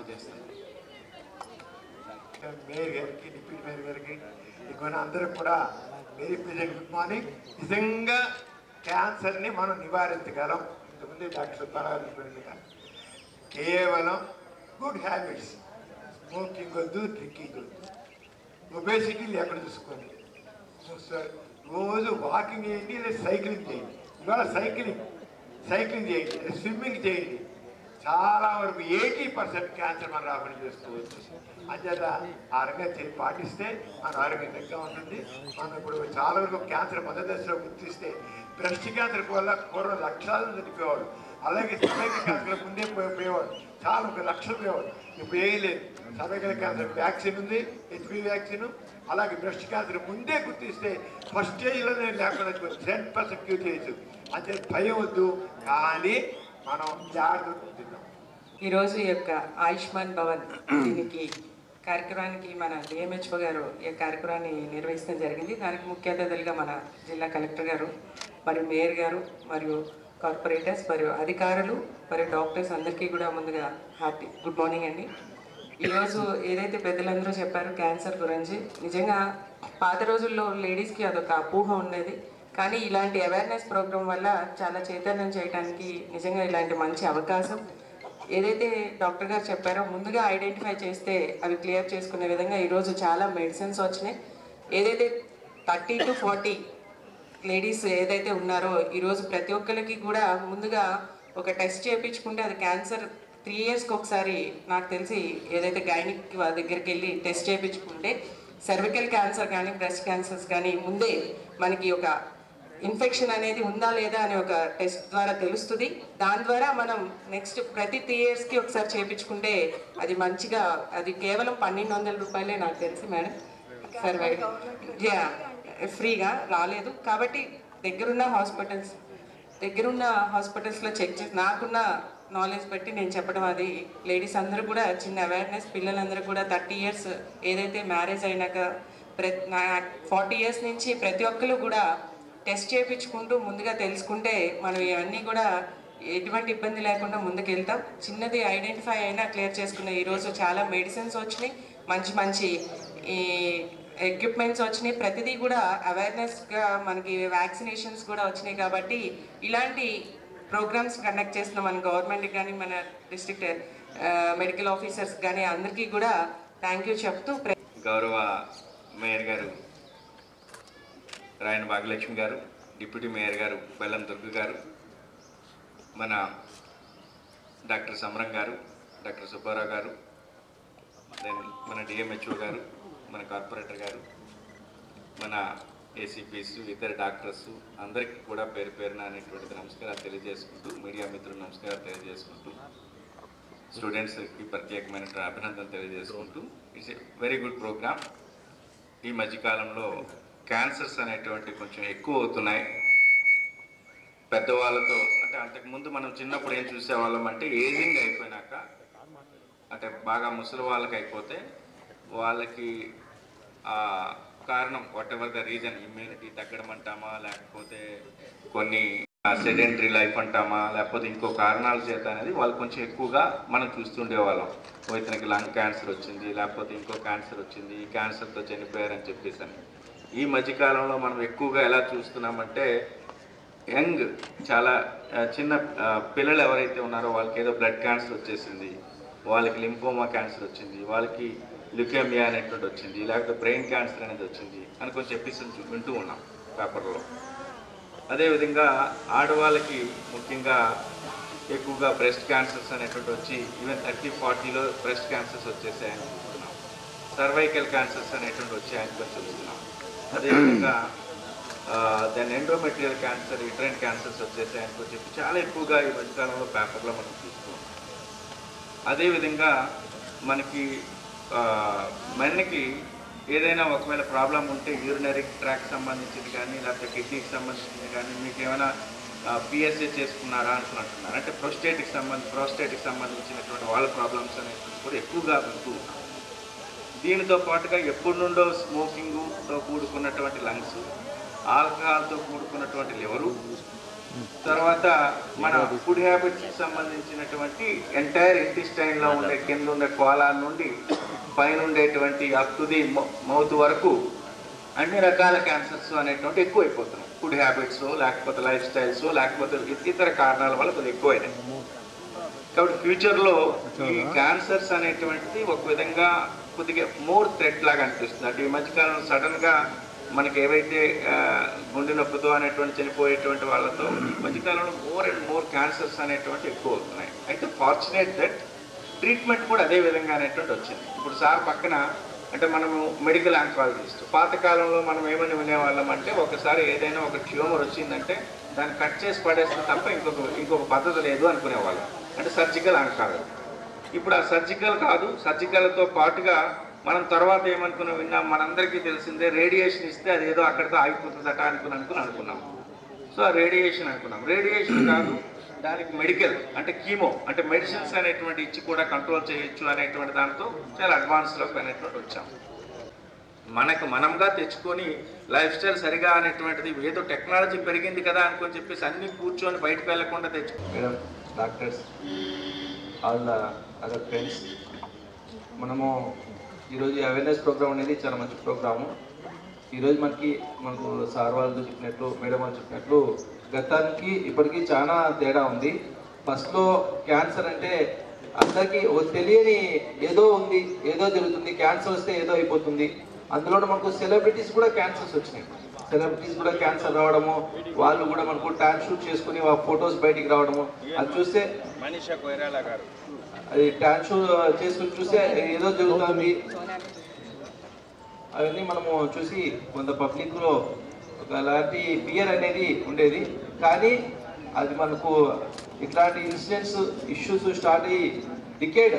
మనం చేస్తాం మేయర్ గారికి డిప్యూటీ మేయర్ గారికి ఇంకొన అందరికి కూడా మేరీ ప్రెజెంట్ గుడ్ మార్నింగ్ నిజంగా క్యాన్సర్ని మనం నివారించగలం ఇంతకుముందే డాక్టర్ సుబ్బారావు కేవలం గుడ్ హ్యాబిట్స్ స్మోకింగ్ వద్దు డ్రింకింగ్ వద్దు ఒబేసిటీ లేకుండా చూసుకోండి రోజు వాకింగ్ చేయండి లేదా సైక్లింగ్ చేయండి ఇవాళ సైక్లింగ్ సైక్లింగ్ చేయండి స్విమ్మింగ్ చేయండి. చాలా వరకు ఎయిటీ పర్సెంట్ క్యాన్సర్ మనం రాకుండా చేసుకోవచ్చు అంచేత ఆ రకంగా చేసి పాటిస్తే మన ఆరోగ్యం తగ్గ ఉంటుంది. మనం ఇప్పుడు చాలా వరకు క్యాన్సర్ మొదటి దశలో గుర్తిస్తే బ్రెస్ట్ క్యాన్సర్ వల్ల పూర్వం లక్షలు చనిపోయేవాడు. అలాగే సర్వైకల్ క్యాన్సర్ ముందే పోయేవాడు. చాలా ఒక లక్షలు పోయేవాడు. ఇప్పుడు ఏం లేదు. సర్వైకల్ క్యాన్సర్ వ్యాక్సిన్ ఉంది హెచ్పి వ్యాక్సిన్. అలాగే బ్రెస్ట్ క్యాన్సర్ ముందే గుర్తిస్తే ఫస్ట్ స్టేజ్లోనే లేకుండా టెన్ పర్సెంట్ క్యూర్ చేయొచ్చు. అంటే భయం వద్దు. కానీ మనం జాగ్రత్త ఈరోజు ఈ యొక్క ఆయుష్మాన్ భవన్ దీనికి కార్యక్రమానికి మన డిఎంహెచ్ఓ గారు ఈ కార్యక్రమాన్ని నిర్వహించడం జరిగింది. దానికి ముఖ్య అతిథులుగా మన జిల్లా కలెక్టర్ గారు మరియు మేయర్ గారు మరియు కార్పొరేటర్స్ మరియు అధికారులు మరియు డాక్టర్స్ అందరికీ కూడా ముందుగా హ్యాపీ గుడ్ మార్నింగ్ అండి. ఈరోజు ఏదైతే పెద్దలందరూ చెప్పారు క్యాన్సర్ గురించి. నిజంగా పాత రోజుల్లో లేడీస్కి అదొక అపోహ ఉండేది. కానీ ఇలాంటి అవేర్నెస్ ప్రోగ్రామ్ వల్ల చాలా చైతన్యం చేయడానికి నిజంగా ఇలాంటి మంచి అవకాశం. ఏదైతే డాక్టర్ గారు చెప్పారో ముందుగా ఐడెంటిఫై చేస్తే అవి క్లియర్ చేసుకునే విధంగా ఈరోజు చాలా మెడిసిన్స్ వచ్చినాయి. ఏదైతే థర్టీ టు ఫార్టీ లేడీస్ ఏదైతే ఉన్నారో ఈరోజు ప్రతి ఒక్కరికి కూడా ముందుగా ఒక టెస్ట్ చేయించుకుంటే అది క్యాన్సర్ త్రీ ఇయర్స్కి ఒకసారి నాకు తెలిసి ఏదైతే గైనిక్ వాళ్ళ దగ్గరికి వెళ్ళి టెస్ట్ చేయించుకుంటే సర్వికల్ క్యాన్సర్ కానీ బ్రెస్ట్ క్యాన్సర్స్ కానీ ముందే మనకి ఒక ఇన్ఫెక్షన్ అనేది ఉందా లేదా అనే ఒక టెస్ట్ ద్వారా తెలుస్తుంది. దాని ద్వారా మనం నెక్స్ట్ ప్రతి త్రీ ఇయర్స్కి ఒకసారి చేయించుకుంటే అది మంచిగా అది కేవలం పన్నెండు వందల రూపాయలే నాకు తెలిసి మేడం. సర్వై యా ఫ్రీగా రాలేదు. కాబట్టి దగ్గరున్న హాస్పిటల్స్ దగ్గరున్న హాస్పిటల్స్లో చెక్ చేసి నాకున్న నాలెడ్జ్ బట్టి నేను చెప్పడం అది. లేడీస్ అందరూ కూడా చిన్న అవేర్నెస్ పిల్లలందరూ కూడా థర్టీ ఇయర్స్ ఏదైతే మ్యారేజ్ అయినాక ప్రతి ఫార్టీ ఇయర్స్ నుంచి ప్రతి ఒక్కరు కూడా టెస్ట్ చేయించుకుంటూ ముందుగా తెలుసుకుంటే మనం ఇవన్నీ కూడా ఎటువంటి ఇబ్బంది లేకుండా ముందుకెళ్తాం. చిన్నది ఐడెంటిఫై అయినా క్లియర్ చేసుకునే ఈరోజు చాలా మెడిసిన్స్ వచ్చినాయి. మంచి మంచి ఈ ఎక్విప్మెంట్స్ వచ్చినాయి. ప్రతిదీ కూడా అవేర్నెస్గా మనకి వ్యాక్సినేషన్స్ కూడా వచ్చినాయి కాబట్టి ఇలాంటి ప్రోగ్రామ్స్ కండక్ట్ చేస్తున్న మన గవర్నమెంట్కి కానీ మన డిస్ట్రిక్ట్ మెడికల్ ఆఫీసర్స్ కానీ అందరికీ కూడా థ్యాంక్ యూ చెప్తూ గౌరవ మేయర్ గారు రాయన భాగ్యలక్ష్మి గారు డిప్యూటీ మేయర్ గారు బెల్లం దుర్గ గారు మన డాక్టర్ సమరం గారు డాక్టర్ సుబ్బారావు గారు మన డిఎంహెచ్ఓ గారు మన కార్పొరేటర్ గారు మన ఏసీపీస్ ఇతర డాక్టర్స్ అందరికీ కూడా పేరు పేరున అనేటువంటిది నమస్కారాలు తెలియజేసుకుంటూ మీడియా మిత్రులు నమస్కారాలు తెలియజేసుకుంటూ స్టూడెంట్స్కి ప్రత్యేకమైన అభినందనలు తెలియజేసుకుంటూ it's a very good programme ఈ మధ్యకాలంలో క్యాన్సర్స్ అనేటువంటి కొంచెం ఎక్కువ అవుతున్నాయి. పెద్దవాళ్ళతో అంటే అంతకుముందు మనం చిన్నప్పుడు ఏం చూసేవాళ్ళం అంటే ఏజింగ్ అయిపోయినాక అంటే బాగా ముసలి వాళ్ళకి అయిపోతే వాళ్ళకి ఆ కారణం whatever the reason immunity తగ్గడం అంటామా లేకపోతే కొన్ని సెడెంటరీ లైఫ్ అంటామా లేకపోతే ఇంకో కారణాల చేత అనేది వాళ్ళు కొంచెం ఎక్కువగా మనం చూస్తుండేవాళ్ళం. ఓ ఇతనికి లంగ్ క్యాన్సర్ వచ్చింది లేకపోతే ఇంకో క్యాన్సర్ వచ్చింది ఈ క్యాన్సర్తో చనిపోయారని చెప్పేసి అని ఈ మధ్యకాలంలో మనం ఎక్కువగా ఎలా చూస్తున్నామంటే యంగ్ చాలా చిన్న పిల్లలు ఎవరైతే ఉన్నారో వాళ్ళకి ఏదో బ్లడ్ క్యాన్సర్ వచ్చేసింది వాళ్ళకి లింఫోమా క్యాన్సర్ వచ్చింది వాళ్ళకి లుకేమియా అనేటువంటి వచ్చింది లేకపోతే బ్రెయిన్ క్యాన్సర్ అనేది వచ్చింది అని కొంచెం ఎపిసోడ్స్ వింటూ ఉన్నాం పేపర్లో. అదేవిధంగా ఆడవాళ్ళకి ముఖ్యంగా ఎక్కువగా బ్రెస్ట్ క్యాన్సర్స్ అనేటువంటి వచ్చి ఈవెన్ థర్టీ ఫార్టీలో బ్రెస్ట్ క్యాన్సర్స్ వచ్చేసాయని చూస్తున్నాం. సర్వైకల్ క్యాన్సర్స్ అనేటువంటి వచ్చాయని కూడా చూస్తున్నాం అదేవిధంగా దాని ఎండోమెటీరియల్ క్యాన్సర్ ఇటరెంట్ క్యాన్సర్స్ వచ్చేసాయని కూడా చెప్పి చాలా ఎక్కువగా ఈ మధ్యకాలంలో పేపర్లో మనం చూస్తున్నాం అదేవిధంగా మనకి మెన్కి ఏదైనా ఒకవేళ ప్రాబ్లం ఉంటే యూరినరీ ట్రాక్ సంబంధించింది కానీ లేకపోతే కిడ్నీకి సంబంధించింది కానీ మీకు ఏమైనా పిఎస్ఏ చేసుకున్నారా అని అంటే ప్రొస్టేట్కి సంబంధించి ప్రోస్టేట్కి సంబంధించినటువంటి వాళ్ళ ప్రాబ్లమ్స్ అనేవి కూడా ఎక్కువగా వింటూ దీనితో పాటుగా ఎప్పటి నుండో స్మోకింగ్తో కూడుకున్నటువంటి లంగ్స్ ఆల్కహాల్తో కూడుకున్నటువంటి లివరు తర్వాత మన ఫుడ్ హ్యాబిట్స్కి సంబంధించినటువంటి ఎంటైర్ ఇంటిస్టైన్లో ఉండే కింద ఉండే కోలాల నుండి పైన ఉండేటువంటి అప్ టు ది మౌత్ వరకు అన్ని రకాల క్యాన్సర్స్ అనేటువంటి ఎక్కువైపోతున్నాయి. ఫుడ్ హ్యాబిట్స్ లేకపోతే లైఫ్ స్టైల్స్ లేకపోతే ఇతర కారణాల వల్ల కొద్దిగా ఎక్కువైనాయి. కాబట్టి ఫ్యూచర్లో ఈ క్యాన్సర్స్ అనేటువంటిది ఒక విధంగా కొద్దిగా మోర్ థ్రెట్ లాగా అనిపిస్తుంది. అంటే ఈ మధ్యకాలంలో సడన్గా మనకి ఏవైతే గుండె నొప్పితో అనేటువంటి చనిపోయేటువంటి వాళ్ళతో మధ్యకాలంలో మోర్ అండ్ మోర్ క్యాన్సర్స్ అనేటువంటి ఎక్కువ అవుతున్నాయి. అయితే ఫార్చునేట్ దట్ ట్రీట్మెంట్ కూడా అదే విధంగా అనేటువంటి వచ్చింది. ఇప్పుడు సార్ పక్కన అంటే మనము మెడికల్ ఆంకాలజిస్ట్ పాతకాలంలో మనం ఏమని వినేవాళ్ళం అంటే ఒకసారి ఏదైనా ఒక ట్యూమర్ వచ్చిందంటే దాన్ని కట్ చేసి పడేస్తే తప్ప ఇంకొక ఇంకొక పద్ధతి లేదు అనుకునేవాళ్ళం. అంటే సర్జికల్ ఆంకాలజీ ఇప్పుడు ఆ సర్జికల్ కాదు. సర్జికల్తో పాటుగా మనం తర్వాత ఏమనుకున్నాం విన్నాం? మనందరికీ తెలిసిందే రేడియేషన్ ఇస్తే అది ఏదో అక్కడితో ఆగిపోతుందట అనుకుని అనుకుని అనుకున్నాం. సో ఆ రేడియేషన్ అనుకున్నాం. రేడియేషన్ కాదు దానికి మెడికల్ అంటే కీమో అంటే మెడిసిన్స్ అనేటువంటి ఇచ్చి కూడా కంట్రోల్ చేయొచ్చు అనేటువంటి దాంతో చాలా అడ్వాన్స్లోకి అనేటువంటి వచ్చాం. మనకు మనంగా తెచ్చుకొని లైఫ్ స్టైల్ సరిగా అనేటువంటిది ఏదో టెక్నాలజీ పెరిగింది కదా అనుకొని చెప్పేసి అన్ని కూర్చొని బయటకు వెళ్ళకుండా తెచ్చుకో madam doctors all other friends. మనము ఈరోజు అవేర్నెస్ ప్రోగ్రామ్ అనేది చాలా మంచి ప్రోగ్రాము ఈరోజు మనకి మనకు సార్ వాళ్ళు చెప్పినట్లు మేడం వాళ్ళు చెప్పినట్లు గతానికి ఇప్పటికీ చాలా తేడా ఉంది. ఫస్ట్లో క్యాన్సర్ అంటే అందరికీ ఓ తెలియని ఏదో ఉంది ఏదో జరుగుతుంది క్యాన్సర్ వస్తే ఏదో అయిపోతుంది. అందులో మనకు సెలబ్రిటీస్ కూడా క్యాన్సర్స్ వచ్చినాయి. సెలబ్రిటీస్ కూడా క్యాన్సర్ రావడము వాళ్ళు కూడా మనకు ట్యాన్ షూట్ చేసుకుని ఆ ఫొటోస్ బయటికి రావడము. అది చూస్తే మనీషా కొయిరాలా గారు. అది ట్యాన్ షూ చేసుకుని చూస్తే ఏదో జరుగుతుంది. అవన్నీ మనము చూసి కొంత పబ్లిక్లో ఒకలాంటి ఫియర్ అనేది ఉండేది. కానీ అది మనకు ఇట్లాంటి ఇన్సిడెంట్స్ ఇష్యూస్ స్టార్ట్ అయ్యి డికేడ్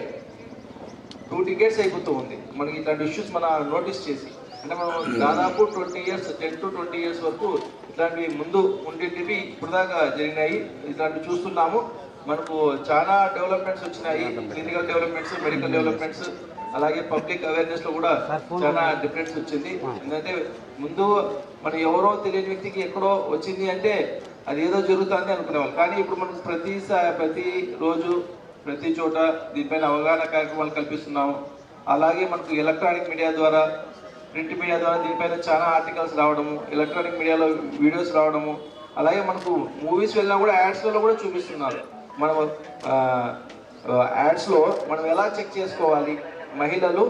టూ టికెట్స్ అయిపోతూ ఉంది. మనకి ఇట్లాంటి ఇష్యూస్ మన నోటీస్ చేసి. అంటే మనం దాదాపు twenty years ten to twenty years వరకు ఇట్లాంటివి ముందు ఉండేటివి ఇప్పుడు దాకా జరిగినాయి. ఇట్లాంటివి చూస్తున్నాము. మనకు చాలా డెవలప్మెంట్స్ వచ్చినాయి. క్లినికల్ డెవలప్మెంట్స్ మెడికల్ డెవలప్మెంట్స్ అలాగే పబ్లిక్ అవేర్నెస్లో కూడా చాలా డిఫరెన్స్ వచ్చింది. ఎందుకంటే ముందు మనం ఎవరో తెలియని వ్యక్తికి ఎక్కడో వచ్చింది అంటే అది ఏదో జరుగుతుంది అనుకునేవాళ్ళు. కానీ ఇప్పుడు మనం ప్రతి ప్రతి రోజు ప్రతి చోట దీనిపైన అవగాహన కార్యక్రమాలు కల్పిస్తున్నాము. అలాగే మనకు ఎలక్ట్రానిక్ మీడియా ద్వారా ప్రింట్ మీడియా ద్వారా దీనిపైన చాలా ఆర్టికల్స్ రావడము ఎలక్ట్రానిక్ మీడియాలో వీడియోస్ రావడము అలాగే మనకు మూవీస్ వెళ్ళినా కూడా యాడ్స్లలో కూడా చూపిస్తున్నారు. మనం యాడ్స్లో మనం ఎలా చెక్ చేసుకోవాలి? మహిళలు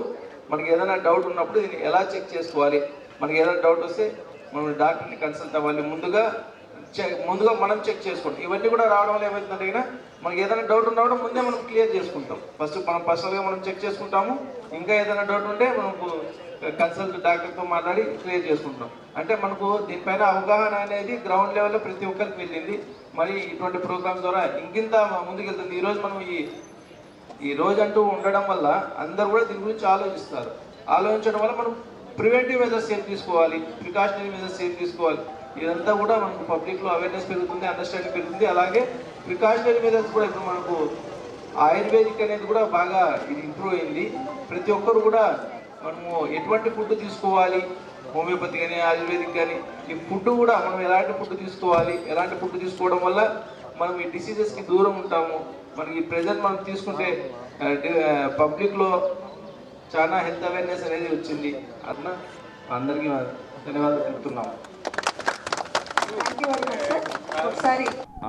మనకి ఏదైనా డౌట్ ఉన్నప్పుడు దీన్ని ఎలా చెక్ చేసుకోవాలి? మనకి ఏదైనా డౌట్ వస్తే మనం డాక్టర్ని కన్సల్ట్ అవ్వాలి. ముందుగా చెక్ ముందుగా మనం చెక్ చేసుకుంటాం. ఇవన్నీ కూడా రావడం వల్ల ఏమవుతుందంటే కనుక మనకి ఏదైనా డౌట్ ఉన్నప్పుడు ముందే మనం క్లియర్ చేసుకుంటాం. ఫస్ట్ మనం పర్సనల్గా మనం చెక్ చేసుకుంటాము. ఇంకా ఏదైనా డౌట్ ఉంటే మనకు కన్సల్ట్ డాక్టర్తో మాట్లాడి క్లియర్ చేసుకుంటాం అంటే మనకు దీనిపైన అవగాహన అనేది గ్రౌండ్ లెవెల్లో ప్రతి ఒక్కరికి వెళ్ళింది. మరి ఇటువంటి ప్రోగ్రామ్ ద్వారా ఇంకింత ముందుకెళ్తుంది. ఈరోజు మనం ఈ ఈ రోజు అంటూ ఉండడం వల్ల అందరూ కూడా దీని గురించి ఆలోచిస్తారు. ఆలోచించడం వల్ల మనం ప్రివెంటివ్ మెజర్స్ ఏం తీసుకోవాలి? ప్రికాషనరీ మెజర్స్ ఏం తీసుకోవాలి? ఇదంతా కూడా మనకు పబ్లిక్లో అవేర్నెస్ పెరుగుతుంది అండర్స్టాండింగ్ పెరుగుతుంది. అలాగే ప్రికాషనరీ మెజర్స్ కూడా ఇప్పుడు మనకు ఆయుర్వేదిక్ అనేది కూడా బాగా ఇది ఇంప్రూవ్ అయింది. ప్రతి ఒక్కరు కూడా మనము ఎటువంటి ఫుడ్ తీసుకోవాలి? హోమియోపతి కానీ ఆయుర్వేదిక్ కానీ ఈ ఫుడ్ కూడా మనం ఎలాంటి ఫుడ్ తీసుకోవాలి? ఎలాంటి ఫుడ్ తీసుకోవడం వల్ల మనం ఈ డిసీజెస్కి దూరం ఉంటాము? మనకి ఈ ప్రజెంట్ మనం తీసుకుంటే పబ్లిక్లో చాలా హెల్త్ అవేర్నెస్ అనేది వచ్చింది. అట్లా అందరికీ ధన్యవాదాలు చెప్తున్నాము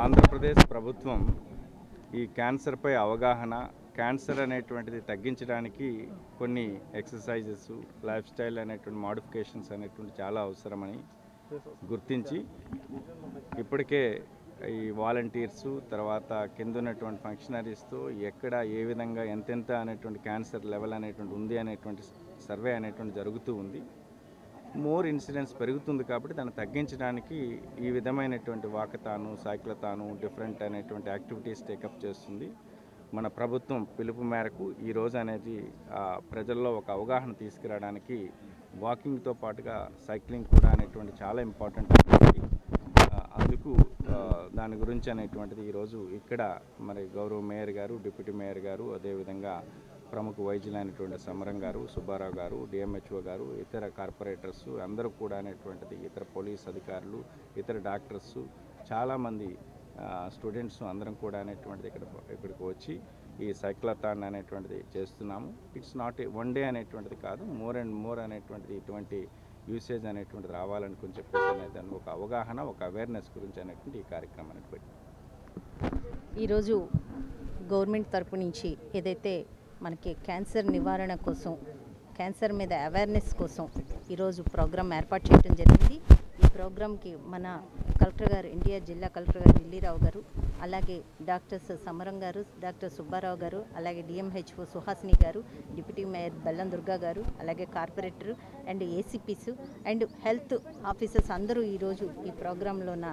ఆంధ్రప్రదేశ్ ప్రభుత్వం ఈ క్యాన్సర్పై అవగాహన క్యాన్సర్ అనేటువంటిది తగ్గించడానికి కొన్ని ఎక్సర్సైజెస్ లైఫ్ స్టైల్ అనేటువంటి మాడిఫికేషన్స్ అనేటువంటి చాలా అవసరమని గుర్తించి ఇప్పటికే ఈ వాలంటీర్స్ తర్వాత కింద ఉన్నటువంటి ఫంక్షనరీస్తో ఎక్కడ ఏ విధంగా ఎంతెంత అనేటువంటి క్యాన్సర్ లెవెల్ అనేటువంటి ఉంది అనేటువంటి సర్వే అనేటువంటి జరుగుతూ ఉంది. మోర్ ఇన్సిడెన్స్ పెరుగుతుంది కాబట్టి దాన్ని తగ్గించడానికి ఈ విధమైనటువంటి వాకతాను సైక్లతాను డిఫరెంట్ అనేటువంటి యాక్టివిటీస్ టేకప్ చేస్తుంది. మన ప్రభుత్వం పిలుపు మేరకు ఈ రోజు అనేది ప్రజల్లో ఒక అవగాహన తీసుకురావడానికి వాకింగ్తో పాటుగా సైక్లింగ్ కూడా అనేటువంటి చాలా ఇంపార్టెంట్ అందుకు దాని గురించి అనేటువంటిది ఈరోజు ఇక్కడ మరి గౌరవ మేయర్ గారు డిప్యూటీ మేయర్ గారు అదేవిధంగా ప్రముఖ వైద్యులైనటువంటి సమరం గారు సుబ్బారావు గారు డిఎంహెచ్ఓ గారు ఇతర కార్పొరేటర్స్ అందరూ కూడా అనేటువంటిది ఇతర పోలీస్ అధికారులు ఇతర డాక్టర్స్ చాలామంది స్టూడెంట్స్ అందరం కూడా అనేటువంటిది ఇక్కడ ఇక్కడికి వచ్చి ఈ సైక్లథాన్ అనేటువంటిది చేస్తున్నాము. ఇట్స్ నాట్ వన్ డే అనేటువంటిది కాదు మోర్ అండ్ మోర్ అనేటువంటిది ఇటువంటి యూసేజ్ అనేటువంటిది రావాలనుకుని చెప్పేసి అనేది ఒక అవగాహన ఒక అవేర్నెస్ గురించి అనేటువంటి ఈ కార్యక్రమం పెట్టి ఈరోజు గవర్నమెంట్ తరపు నుంచి ఏదైతే మనకి క్యాన్సర్ నివారణ కోసం క్యాన్సర్ మీద అవేర్నెస్ కోసం ఈరోజు ప్రోగ్రామ్ ఏర్పాటు చేయడం జరిగింది. ప్రోగ్రామ్కి మన కలెక్టర్ గారు ఎన్టీఆర్ జిల్లా కలెక్టర్ గారు ఢిల్లీరావు గారు అలాగే డాక్టర్స్ సమరం గారు డాక్టర్ సుబ్బారావు గారు అలాగే డిఎంహెచ్ఓ సుహాసిని గారు డిప్యూటీ మేయర్ బెల్లం దుర్గా గారు అలాగే corporator and ACPs and health officers అందరూ ఈరోజు ఈ ప్రోగ్రాంలోన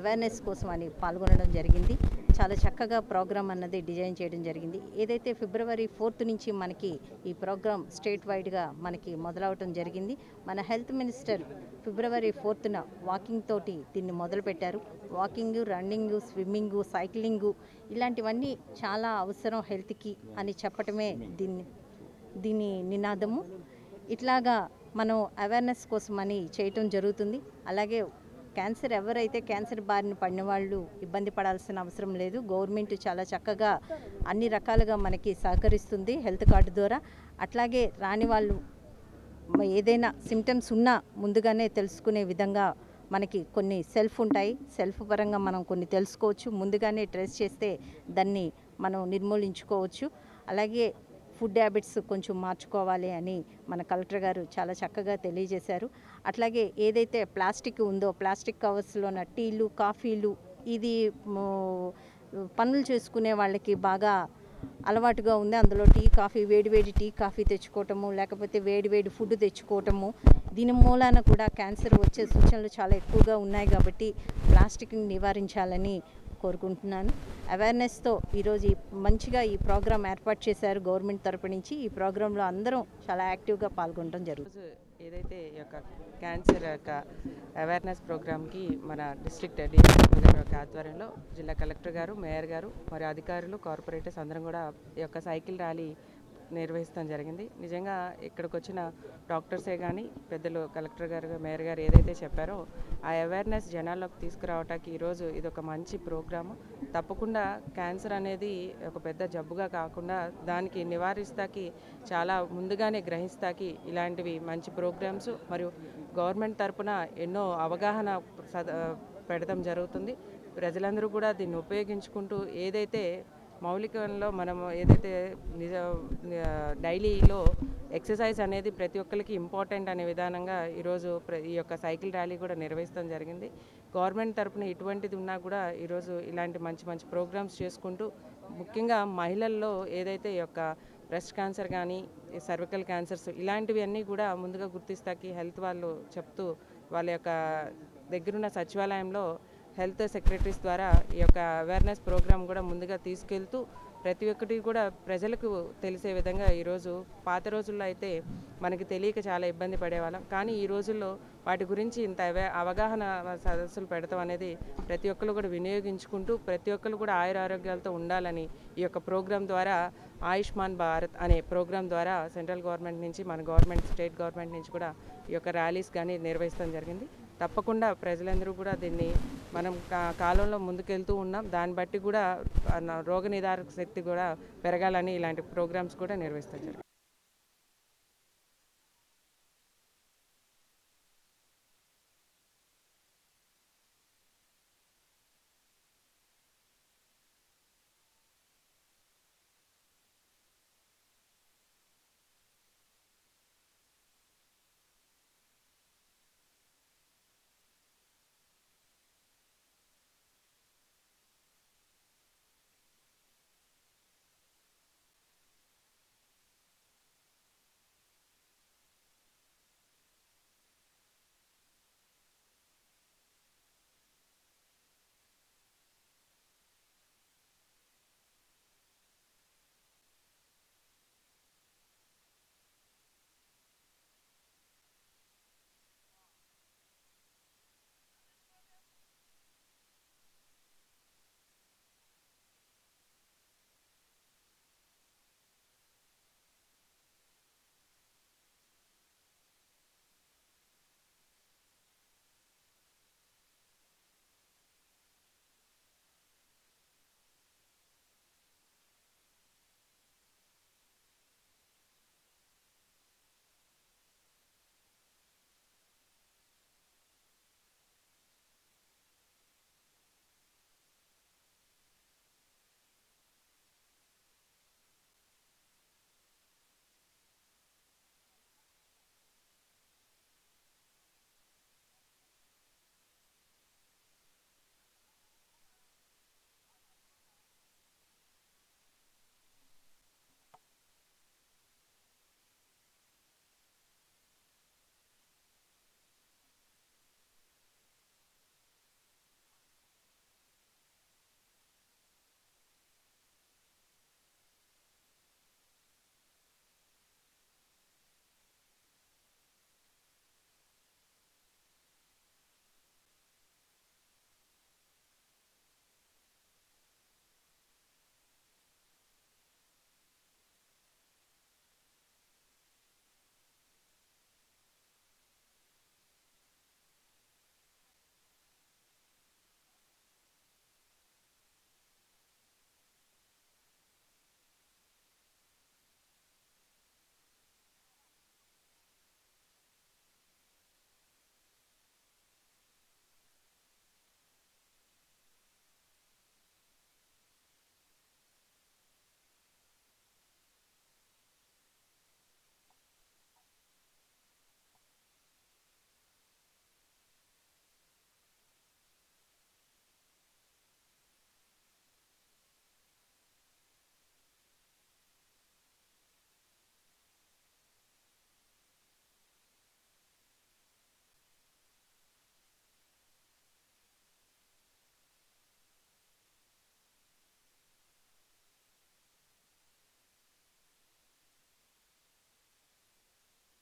అవేర్నెస్ కోసం అని పాల్గొనడం జరిగింది. చాలా చక్కగా ప్రోగ్రామ్ అన్నది డిజైన్ చేయడం జరిగింది. ఏదైతే ఫిబ్రవరి ఫోర్త్ నుంచి మనకి ఈ ప్రోగ్రామ్ స్టేట్ వైడ్గా మనకి మొదలవటం జరిగింది. మన హెల్త్ మినిస్టర్ ఫిబ్రవరి ఫోర్త్న వాకింగ్ తోటి దీన్ని మొదలుపెట్టారు. వాకింగ్ రన్నింగ్ స్విమ్మింగ్ సైక్లింగ్ ఇలాంటివన్నీ చాలా అవసరం హెల్త్కి అని చెప్పటమే దీన్ని దీని నినాదము. ఇట్లాగా మనం అవేర్నెస్ కోసమని చేయటం జరుగుతుంది. అలాగే క్యాన్సర్ ఎవరైతే క్యాన్సర్ బారిన పడిన వాళ్ళు ఇబ్బంది పడాల్సిన అవసరం లేదు. గవర్నమెంట్ చాలా చక్కగా అన్ని రకాలుగా మనకి సహకరిస్తుంది హెల్త్ కార్డు ద్వారా. అట్లాగే రాని వాళ్ళు ఏదైనా సిమ్టమ్స్ ఉన్నా ముందుగానే తెలుసుకునే విధంగా మనకి కొన్ని సెల్ఫ్ ఉంటాయి. సెల్ఫ్ పరంగా మనం కొన్ని తెలుసుకోవచ్చు. ముందుగానే ట్రెస్ చేస్తే దాన్ని మనం నిర్మూలించుకోవచ్చు. అలాగే ఫుడ్ హ్యాబిట్స్ కొంచెం మార్చుకోవాలి అని మన కలెక్టర్ గారు చాలా చక్కగా తెలియజేశారు. అట్లాగే ఏదైతే ప్లాస్టిక్ ఉందో ప్లాస్టిక్ కవర్స్లోన టీలు కాఫీలు ఇది పనులు చేసుకునే వాళ్ళకి బాగా అలవాటుగా ఉంది. అందులో టీ కాఫీ వేడివేడి టీ కాఫీ తెచ్చుకోవటము లేకపోతే వేడివేడి ఫుడ్ తెచ్చుకోవటము దీని మూలాన కూడా క్యాన్సర్ వచ్చే సూచనలు చాలా ఎక్కువగా ఉన్నాయి కాబట్టి ప్లాస్టిక్ని నివారించాలని కోరుకుంటున్నాను. అవేర్నెస్తో ఈరోజు మంచిగా ఈ ప్రోగ్రాం ఏర్పాటు చేశారు గవర్నమెంట్ తరపు నుంచి. ఈ ప్రోగ్రాంలో అందరం చాలా యాక్టివ్గా పాల్గొనడం జరుగుతుంది. ఏదైతే ఈ యొక్క క్యాన్సర్ యొక్క అవేర్నెస్ ప్రోగ్రామ్కి మన డిస్ట్రిక్ట్ డిఎస్పీ యొక్క ఆధ్వర్యంలో జిల్లా కలెక్టర్ గారు మేయర్ గారు మరి అధికారులు కార్పొరేటర్స్ అందరం కూడా ఈ యొక్క సైకిల్ ర్యాలీ నిర్వహిస్తాం జరిగింది. నిజంగా ఇక్కడికి వచ్చిన డాక్టర్సే కానీ పెద్దలు కలెక్టర్ గారు మేయర్ గారు ఏదైతే చెప్పారో ఆ అవేర్నెస్ జనాల్లోకి తీసుకురావటానికి ఈరోజు ఇది ఒక మంచి ప్రోగ్రాము. తప్పకుండా క్యాన్సర్ అనేది ఒక పెద్ద జబ్బుగా కాకుండా దానికి నివారిస్తాకి చాలా ముందుగానే గ్రహిస్తాకి ఇలాంటివి మంచి ప్రోగ్రామ్స్ మరియు గవర్నమెంట్ తరపున ఎన్నో అవగాహన సద- జరుగుతుంది. ప్రజలందరూ కూడా దీన్ని ఉపయోగించుకుంటూ ఏదైతే మౌలికంలో మనం ఏదైతే నిజ డైలీలో ఎక్సర్సైజ్ అనేది ప్రతి ఒక్కరికి ఇంపార్టెంట్ అనే విధానంగా ఈరోజు ప్ర- ఈ యొక్క సైకిల్ ర్యాలీ కూడా నిర్వహించడం జరిగింది. గవర్నమెంట్ తరపున ఇటువంటిది ఉన్నా కూడా ఈరోజు ఇలాంటి మంచి మంచి ప్రోగ్రామ్స్ చేసుకుంటూ ముఖ్యంగా మహిళల్లో ఏదైతే ఈ యొక్క బ్రెస్ట్ క్యాన్సర్ కానీ సర్వికల్ క్యాన్సర్స్ ఇలాంటివి అన్నీ కూడా ముందుగా గుర్తిస్తాకి హెల్త్ వాళ్ళు చెప్తూ వాళ్ళ యొక్క దగ్గరున్న సచివాలయంలో హెల్త్ సెక్రటరీస్ ద్వారా ఈ యొక్క అవేర్నెస్ ప్రోగ్రామ్ కూడా ముందుగా తీసుకెళ్తూ ప్రతి ఒక్కటి కూడా ప్రజలకు తెలిసే విధంగా ఈరోజు పాత రోజుల్లో అయితే మనకి తెలియక చాలా ఇబ్బంది పడేవాళ్ళం. కానీ ఈ రోజుల్లో వాటి గురించి ఇంత అవే అవగాహన సదస్సులు పెడతాం అనేది ప్రతి ఒక్కరు కూడా వినియోగించుకుంటూ ప్రతి ఒక్కరు కూడా ఆయుర ఆరోగ్యాలతో ఉండాలని ఈ యొక్క ప్రోగ్రాం ద్వారా ఆయుష్మాన్ భారత్ అనే ప్రోగ్రాం ద్వారా సెంట్రల్ గవర్నమెంట్ నుంచి మన గవర్నమెంట్ స్టేట్ గవర్నమెంట్ నుంచి కూడా ఈ యొక్క ర్యాలీస్ కానీ నిర్వహిస్తాం జరిగింది. తప్పకుండా ప్రజలందరూ కూడా దీన్ని మనం కాలంలో ముందుకెళ్తూ ఉన్నాం. దాన్ని బట్టి కూడా రోగ నిదారక శక్తి కూడా పెరగాలని ఇలాంటి ప్రోగ్రామ్స్ కూడా నిర్వహిస్తాం